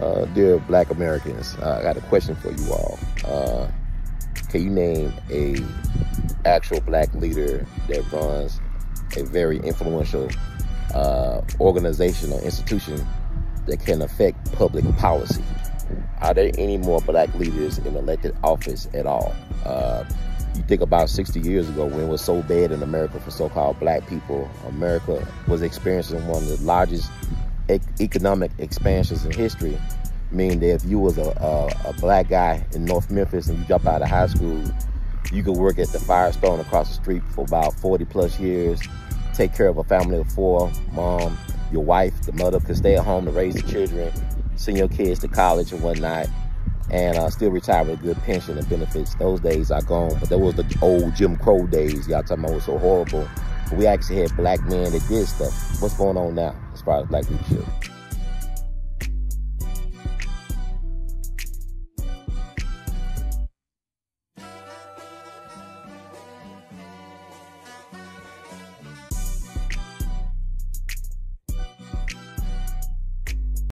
Uh, dear Black Americans, uh, I got a question for you all. Uh, can you name a actual black leader that runs a very influential uh, organization or institution that can affect public policy? Are there any more black leaders in elected office at all? Uh, you think about 60 years ago when it was so bad in America for so-called black people, America was experiencing one of the largest economic expansions in history. mean that if you was a, a, a, black guy in North Memphis and you dropped out of high school, you could work at the Firestone across the street for about 40 plus years, take care of a family of four, mom, your wife, the mother could stay at home to raise the children, send your kids to college and whatnot, and uh, still retire with a good pension and benefits. Those days are gone, but that was the old Jim Crow days. Y'all talking about was so horrible. But we actually had black men that did stuff. What's going on now as like black leadership?